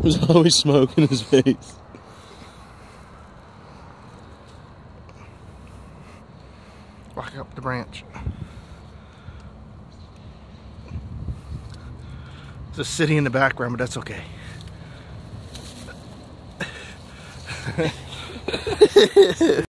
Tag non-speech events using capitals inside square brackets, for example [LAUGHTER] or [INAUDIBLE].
[LAUGHS] There's always smoke in his face. Walk up the branch. There's a city in the background, but that's okay. [LAUGHS]